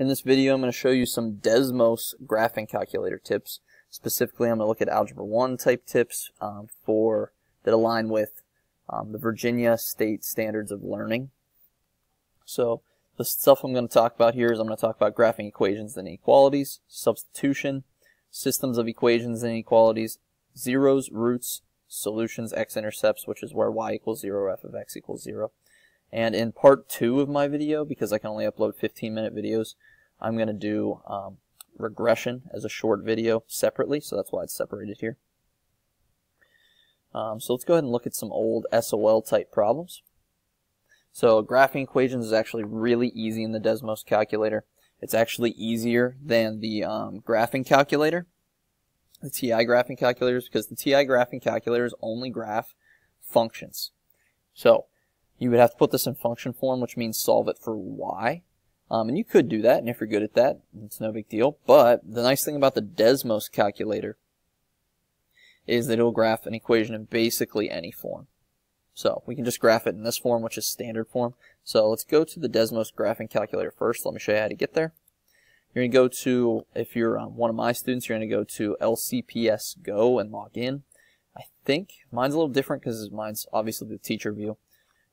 In this video, I'm going to show you some Desmos graphing calculator tips. Specifically, I'm going to look at Algebra 1 type tips um, for that align with um, the Virginia State Standards of Learning. So the stuff I'm going to talk about here is I'm going to talk about graphing equations and inequalities, substitution, systems of equations and inequalities, zeros, roots, solutions, x-intercepts, which is where y equals 0, f of x equals 0. And in part two of my video, because I can only upload 15 minute videos, I'm going to do um, regression as a short video separately, so that's why it's separated here. Um, so let's go ahead and look at some old SOL type problems. So graphing equations is actually really easy in the Desmos calculator. It's actually easier than the um, graphing calculator, the TI graphing calculators, because the TI graphing calculators only graph functions. So you would have to put this in function form, which means solve it for y. Um, and you could do that, and if you're good at that, it's no big deal. But the nice thing about the Desmos calculator is that it'll graph an equation in basically any form. So we can just graph it in this form, which is standard form. So let's go to the Desmos graphing calculator first. Let me show you how to get there. You're going to go to, if you're um, one of my students, you're going to go to LCPS Go and log in. I think mine's a little different because mine's obviously the teacher view.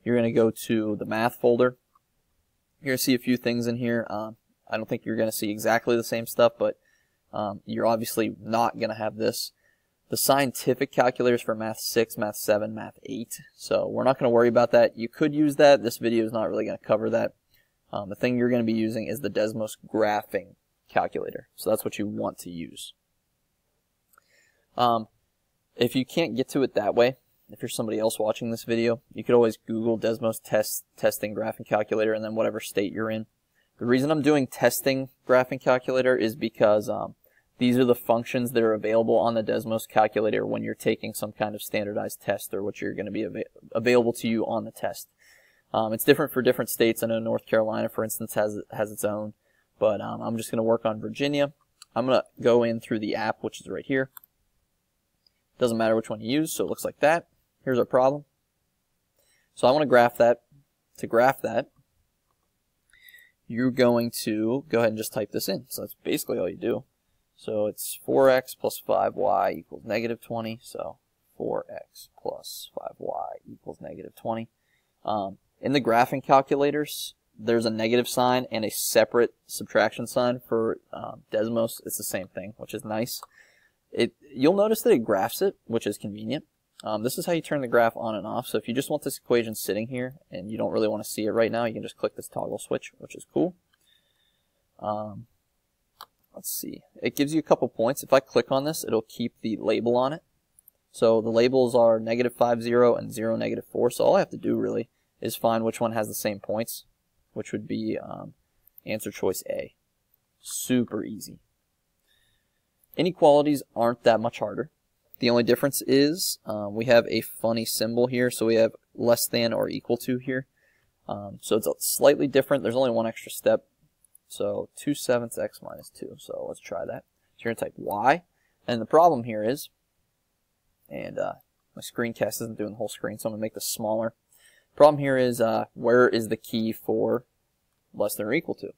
You're going to go to the math folder. You're going to see a few things in here. Um, I don't think you're going to see exactly the same stuff, but um, you're obviously not going to have this. The scientific calculators for Math 6, Math 7, Math 8. So we're not going to worry about that. You could use that. This video is not really going to cover that. Um, the thing you're going to be using is the Desmos graphing calculator. So that's what you want to use. Um, if you can't get to it that way, if you're somebody else watching this video, you could always Google Desmos test testing graphing calculator and then whatever state you're in. The reason I'm doing testing graphing calculator is because um, these are the functions that are available on the Desmos calculator when you're taking some kind of standardized test or what you're going to be av available to you on the test. Um, it's different for different states. I know North Carolina, for instance, has has its own, but um, I'm just going to work on Virginia. I'm going to go in through the app, which is right here. Doesn't matter which one you use, so it looks like that. Here's our problem. So I want to graph that. To graph that, you're going to go ahead and just type this in. So that's basically all you do. So it's 4x plus 5y equals negative 20. So 4x plus 5y equals negative 20. Um, in the graphing calculators, there's a negative sign and a separate subtraction sign for um, Desmos. It's the same thing, which is nice. It You'll notice that it graphs it, which is convenient. Um, this is how you turn the graph on and off. So if you just want this equation sitting here and you don't really want to see it right now, you can just click this toggle switch, which is cool. Um, let's see. It gives you a couple points. If I click on this, it'll keep the label on it. So the labels are negative 5, 0 and 0, negative 4. So all I have to do really is find which one has the same points, which would be um, answer choice A. Super easy. Inequalities aren't that much harder. The only difference is um, we have a funny symbol here, so we have less than or equal to here. Um, so it's slightly different. There's only one extra step. So 2 sevenths x minus 2. So let's try that. So you're going to type y. And the problem here is, and uh, my screencast isn't doing the whole screen, so I'm going to make this smaller. Problem here is, uh, where is the key for less than or equal to?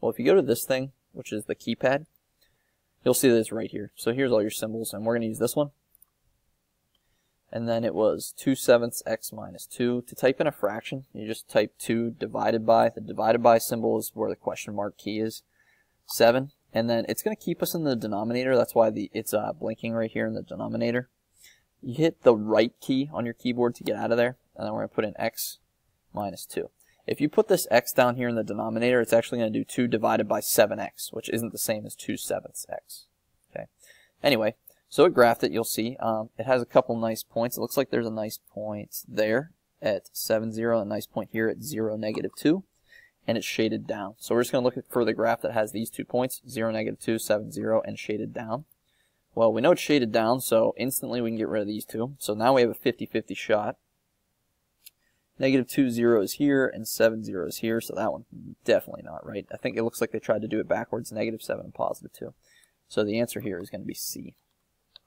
Well, if you go to this thing, which is the keypad, You'll see this right here. So here's all your symbols, and we're going to use this one. And then it was 2 sevenths x minus 2. To type in a fraction, you just type 2 divided by. The divided by symbol is where the question mark key is. 7. And then it's going to keep us in the denominator. That's why the it's uh, blinking right here in the denominator. You hit the right key on your keyboard to get out of there. And then we're going to put in x minus 2. If you put this x down here in the denominator, it's actually going to do 2 divided by 7x, which isn't the same as 2 sevenths x. Okay. Anyway, so it graphed it, you'll see. Um, it has a couple nice points. It looks like there's a nice point there at 7, 0, a nice point here at 0, negative 2, and it's shaded down. So we're just going to look for the graph that has these two points, 0, negative 2, 7, 0, and shaded down. Well, we know it's shaded down, so instantly we can get rid of these two. So now we have a 50-50 shot. Negative 2 zeros here and 7 zeros here, so that one definitely not right. I think it looks like they tried to do it backwards, negative 7 and positive 2. So the answer here is going to be C.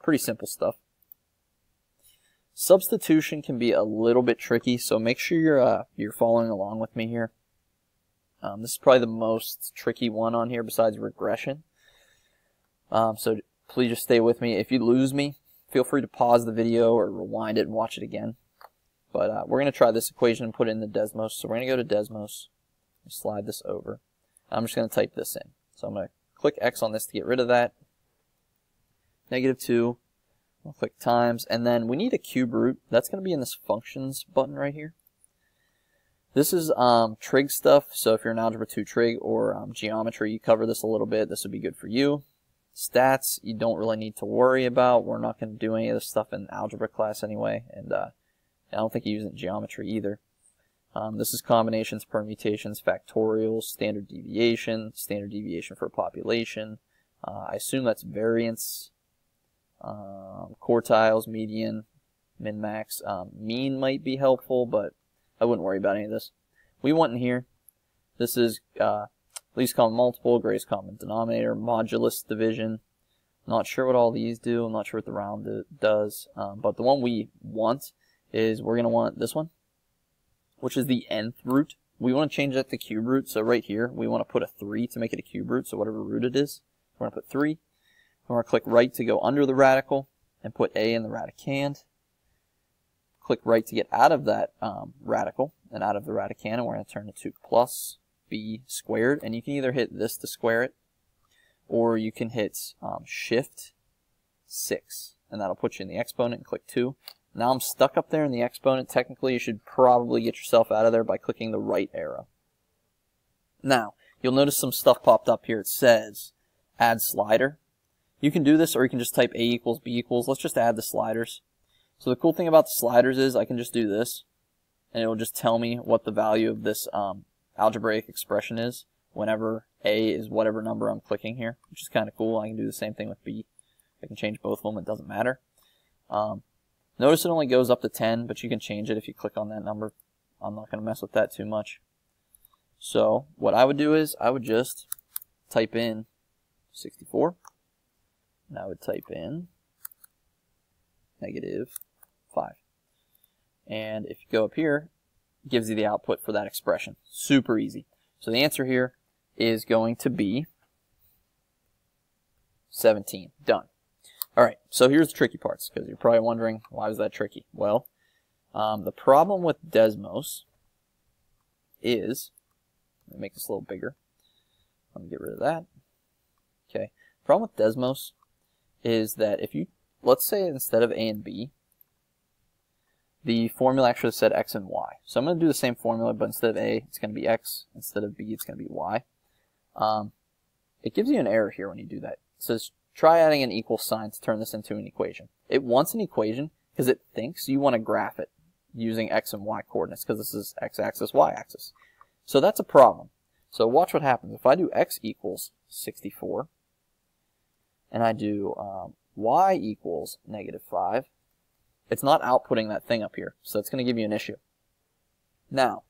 Pretty simple stuff. Substitution can be a little bit tricky, so make sure you're uh, you're following along with me here. Um, this is probably the most tricky one on here besides regression. Um, so please just stay with me. If you lose me, feel free to pause the video or rewind it and watch it again. But uh, we're going to try this equation and put it in the Desmos. So we're going to go to Desmos, slide this over. I'm just going to type this in. So I'm going to click X on this to get rid of that. Negative 2. I'll click times. And then we need a cube root. That's going to be in this functions button right here. This is um, trig stuff. So if you're in Algebra 2 trig or um, geometry, you cover this a little bit. This would be good for you. Stats, you don't really need to worry about. We're not going to do any of this stuff in algebra class anyway. And uh, I don't think you use it in geometry either. Um, this is combinations, permutations, factorials, standard deviation, standard deviation for population. Uh, I assume that's variance, um, quartiles, median, min, max. Um, mean might be helpful, but I wouldn't worry about any of this. We want in here, this is uh, least common multiple, greatest common denominator, modulus division. Not sure what all these do. I'm not sure what the round does. Um, but the one we want is we're going to want this one which is the nth root. We want to change that to cube root. So right here, we want to put a 3 to make it a cube root. So whatever root it is, we're going to put 3. We're going to click right to go under the radical and put a in the radicand. Click right to get out of that um, radical and out of the radicand. And we're going to turn it to plus b squared. And you can either hit this to square it, or you can hit um, shift 6. And that'll put you in the exponent and click 2. Now I'm stuck up there in the exponent. Technically, you should probably get yourself out of there by clicking the right arrow. Now, you'll notice some stuff popped up here. It says add slider. You can do this or you can just type A equals B equals. Let's just add the sliders. So the cool thing about the sliders is I can just do this and it will just tell me what the value of this um, algebraic expression is whenever A is whatever number I'm clicking here, which is kind of cool. I can do the same thing with B. I can change both of them. It doesn't matter. Um, Notice it only goes up to 10, but you can change it if you click on that number. I'm not going to mess with that too much. So what I would do is I would just type in 64, and I would type in negative 5. And if you go up here, it gives you the output for that expression. Super easy. So the answer here is going to be 17. Done. All right, so here's the tricky parts, because you're probably wondering, why was that tricky? Well, um, the problem with Desmos is, let me make this a little bigger. Let me get rid of that. Okay, problem with Desmos is that if you, let's say instead of A and B, the formula actually said X and Y. So I'm going to do the same formula, but instead of A, it's going to be X. Instead of B, it's going to be Y. Um, it gives you an error here when you do that. It says Try adding an equal sign to turn this into an equation. It wants an equation because it thinks you want to graph it using x and y coordinates because this is x-axis, y-axis. So that's a problem. So watch what happens. If I do x equals 64 and I do um, y equals negative 5, it's not outputting that thing up here. So it's going to give you an issue. Now,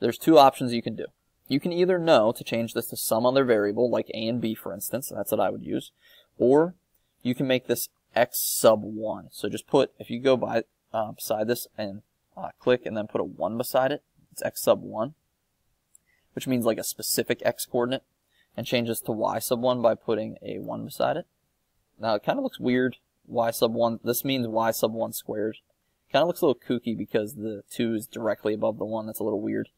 there's two options you can do. You can either know to change this to some other variable, like a and b for instance, that's what I would use, or you can make this x sub 1. So just put, if you go by uh, beside this and uh, click and then put a 1 beside it, it's x sub 1, which means like a specific x coordinate, and change this to y sub 1 by putting a 1 beside it. Now it kind of looks weird, y sub 1, this means y sub 1 squared. Kind of looks a little kooky because the 2 is directly above the 1, that's a little weird.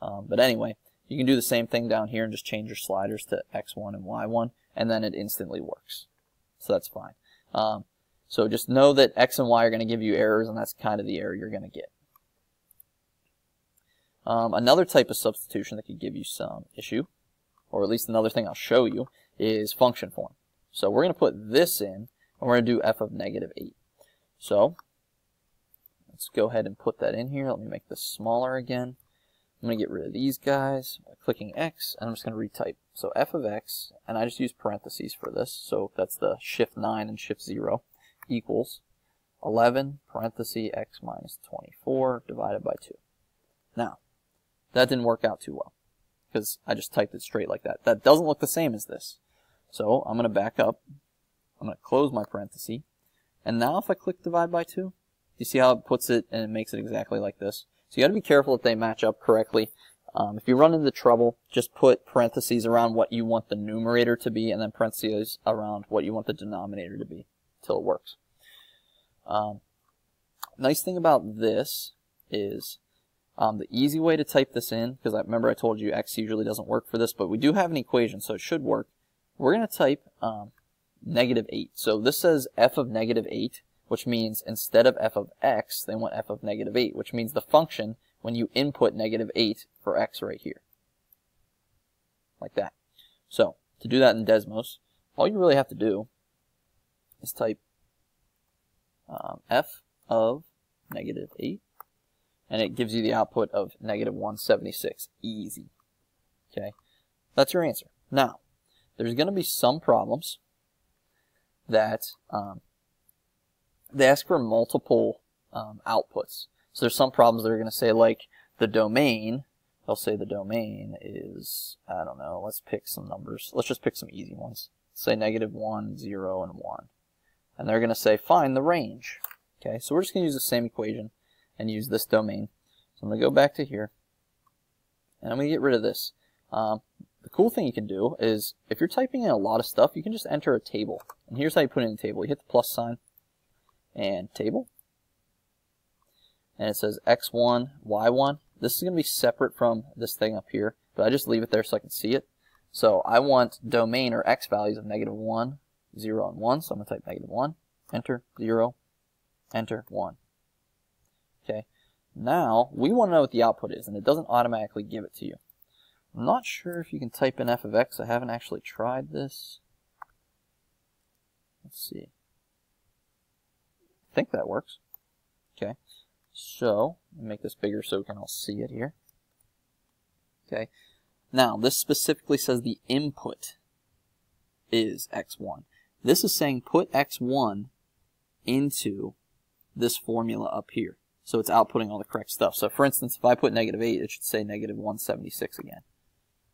Um, but anyway, you can do the same thing down here and just change your sliders to x1 and y1, and then it instantly works. So that's fine. Um, so just know that x and y are going to give you errors, and that's kind of the error you're going to get. Um, another type of substitution that could give you some issue, or at least another thing I'll show you, is function form. So we're going to put this in, and we're going to do f of negative 8. So let's go ahead and put that in here. Let me make this smaller again. I'm going to get rid of these guys by clicking X, and I'm just going to retype. So f of x, and I just use parentheses for this, so that's the shift 9 and shift 0, equals 11 parenthesis x minus 24 divided by 2. Now, that didn't work out too well, because I just typed it straight like that. That doesn't look the same as this. So I'm going to back up, I'm going to close my parenthesis, and now if I click divide by 2, you see how it puts it and it makes it exactly like this? So you got to be careful that they match up correctly. Um, if you run into trouble, just put parentheses around what you want the numerator to be and then parentheses around what you want the denominator to be until it works. Um, nice thing about this is um, the easy way to type this in, because I remember I told you x usually doesn't work for this, but we do have an equation, so it should work. We're going to type um, negative 8. So this says f of negative 8, which means instead of f of x, they want f of negative 8, which means the function when you input negative 8 for x right here. Like that. So, to do that in Desmos, all you really have to do is type um, f of negative 8, and it gives you the output of negative 176. Easy. Okay, that's your answer. Now, there's going to be some problems that um, they ask for multiple um, outputs. So there's some problems that are going to say like the domain, they'll say the domain is, I don't know, let's pick some numbers. Let's just pick some easy ones. Say negative 1, 0, and 1. And they're going to say find the range. Okay, so we're just going to use the same equation and use this domain. So I'm going to go back to here, and I'm going to get rid of this. Um, the cool thing you can do is, if you're typing in a lot of stuff, you can just enter a table. And here's how you put in a table. You hit the plus sign, and table. And it says x1, y1. This is going to be separate from this thing up here, but I just leave it there so I can see it. So I want domain or x values of negative 1, 0, and 1. So I'm going to type negative 1, enter, 0, enter, 1. Okay. Now, we want to know what the output is, and it doesn't automatically give it to you. I'm not sure if you can type in f of x. I haven't actually tried this. Let's see. I think that works. Okay. So, make this bigger so we can all see it here. Okay. Now, this specifically says the input is x1. This is saying put x1 into this formula up here. So it's outputting all the correct stuff. So for instance, if I put negative 8, it should say negative 176 again.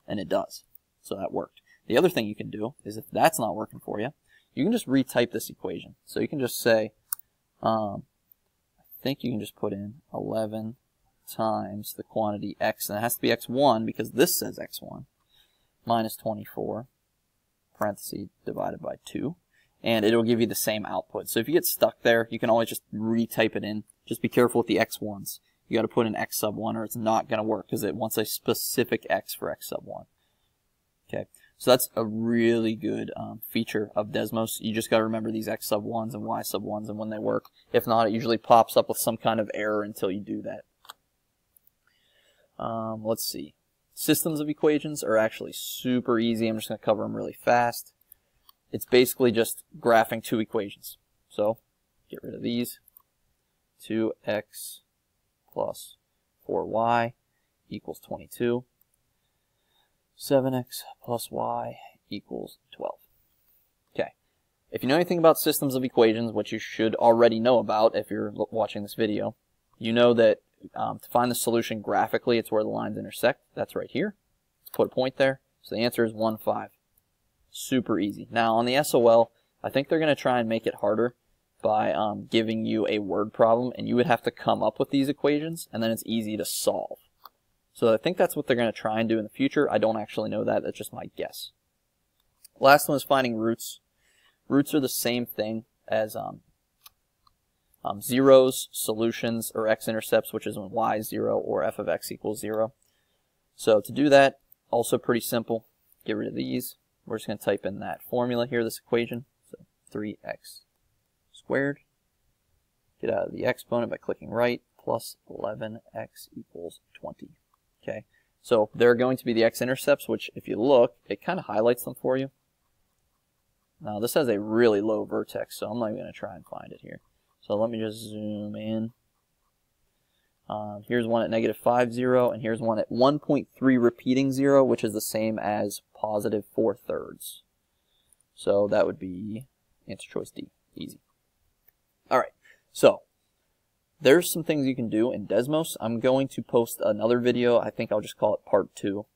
And it does. So that worked. The other thing you can do is if that's not working for you, you can just retype this equation. So you can just say, um, I think you can just put in 11 times the quantity x, and it has to be x1 because this says x1, minus 24, parenthesis divided by 2, and it'll give you the same output. So if you get stuck there, you can always just retype it in. Just be careful with the x1s. You got to put in x sub 1 or it's not going to work because it wants a specific x for x sub 1. Okay, so that's a really good um, feature of Desmos. You just got to remember these x sub 1s and y sub 1s and when they work. If not, it usually pops up with some kind of error until you do that. Um, let's see. Systems of equations are actually super easy. I'm just going to cover them really fast. It's basically just graphing two equations. So, get rid of these. 2x plus 4y equals 22. 7x plus y equals 12. Okay. If you know anything about systems of equations, which you should already know about if you're watching this video, you know that um, to find the solution graphically, it's where the lines intersect. That's right here. Let's put a point there. So the answer is 1, 5. Super easy. Now, on the SOL, I think they're going to try and make it harder by um, giving you a word problem, and you would have to come up with these equations, and then it's easy to solve. So I think that's what they're going to try and do in the future. I don't actually know that. That's just my guess. Last one is finding roots. Roots are the same thing as um, um, zeros, solutions, or x-intercepts, which is when y is 0 or f of x equals 0. So to do that, also pretty simple. Get rid of these. We're just going to type in that formula here, this equation. So 3x squared. Get out of the exponent by clicking right, plus 11x equals 20. Okay, so there are going to be the x-intercepts, which if you look, it kind of highlights them for you. Now this has a really low vertex, so I'm not even going to try and find it here. So let me just zoom in. Um, here's one at negative 5, 0, and here's one at 1.3 repeating 0, which is the same as positive 4 thirds. So that would be answer choice D. Easy. Alright, so there's some things you can do in Desmos. I'm going to post another video. I think I'll just call it part 2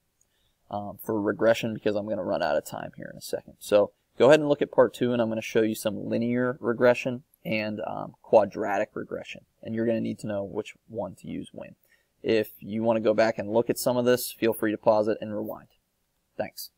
um, for regression because I'm going to run out of time here in a second. So go ahead and look at part 2 and I'm going to show you some linear regression and um, quadratic regression. And you're going to need to know which one to use when. If you want to go back and look at some of this, feel free to pause it and rewind. Thanks.